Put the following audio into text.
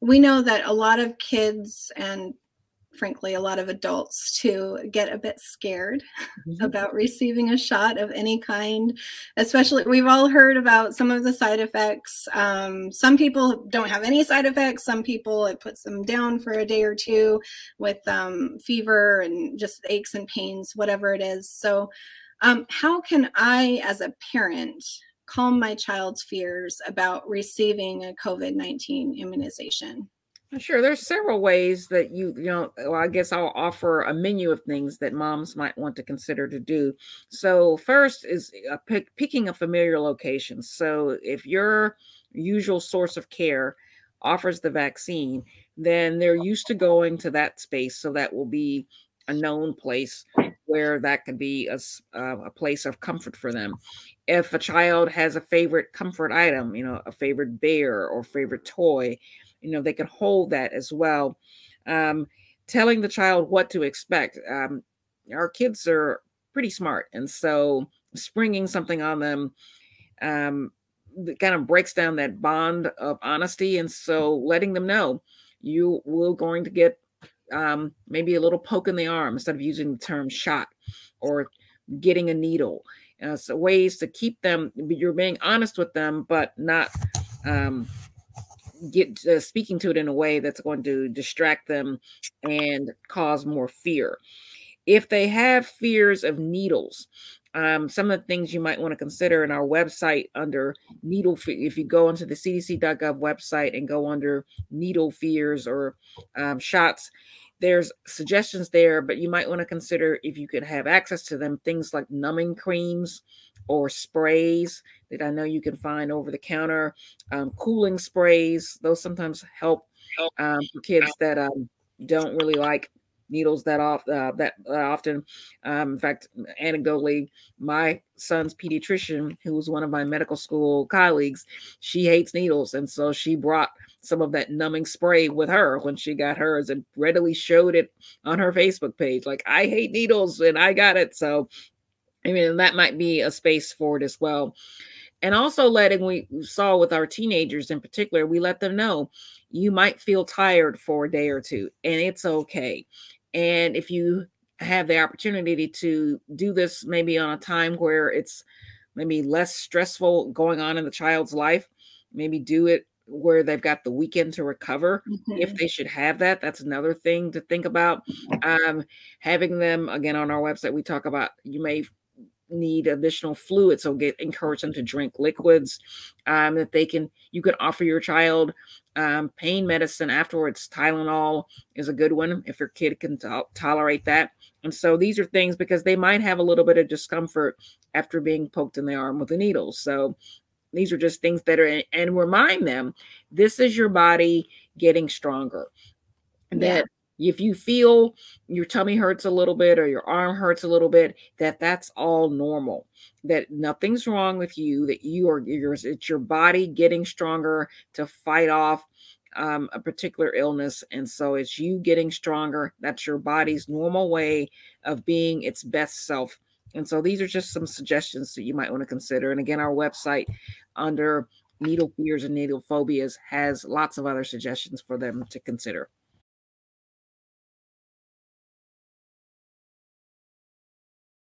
we know that a lot of kids and frankly a lot of adults too get a bit scared mm-hmm. about receiving a shot of any kind especially we've all heard about some of the side effects um, some people don't have any side effects some people it puts them down for a day or two with um, fever and just aches and pains whatever it is so um, how can i as a parent calm my child's fears about receiving a covid-19 immunization Sure, there's several ways that you, you know, well, I guess I'll offer a menu of things that moms might want to consider to do. So, first is uh, pick, picking a familiar location. So, if your usual source of care offers the vaccine, then they're used to going to that space. So, that will be a known place where that could be a, uh, a place of comfort for them. If a child has a favorite comfort item, you know, a favorite bear or favorite toy, you know they can hold that as well um, telling the child what to expect um, our kids are pretty smart and so springing something on them um, kind of breaks down that bond of honesty and so letting them know you will going to get um, maybe a little poke in the arm instead of using the term shot or getting a needle uh, so ways to keep them you're being honest with them but not um, get uh, speaking to it in a way that's going to distract them and cause more fear. If they have fears of needles, um, some of the things you might want to consider in our website under needle if you go onto the cdc.gov website and go under needle fears or um, shots there's suggestions there but you might want to consider if you could have access to them things like numbing creams or sprays that I know you can find over the counter, um, cooling sprays. Those sometimes help um, for kids that um, don't really like needles that off uh, that uh, often. Um, in fact, anecdotally, my son's pediatrician, who was one of my medical school colleagues, she hates needles, and so she brought some of that numbing spray with her when she got hers and readily showed it on her Facebook page. Like, I hate needles and I got it. So I mean, that might be a space for it as well. And also letting we saw with our teenagers in particular, we let them know you might feel tired for a day or two, and it's okay. And if you have the opportunity to do this maybe on a time where it's maybe less stressful going on in the child's life, maybe do it where they've got the weekend to recover mm-hmm. if they should have that that's another thing to think about um having them again on our website we talk about you may need additional fluid so get encourage them to drink liquids um, that they can you can offer your child um, pain medicine afterwards. Tylenol is a good one if your kid can to- tolerate that. And so these are things because they might have a little bit of discomfort after being poked in the arm with a needle. So these are just things that are and remind them this is your body getting stronger. Yeah. that if you feel your tummy hurts a little bit or your arm hurts a little bit that that's all normal that nothing's wrong with you that you are yours it's your body getting stronger to fight off um, a particular illness. And so it's you getting stronger. That's your body's normal way of being its best self. And so these are just some suggestions that you might want to consider. And again our website under needle fears and needle phobias has lots of other suggestions for them to consider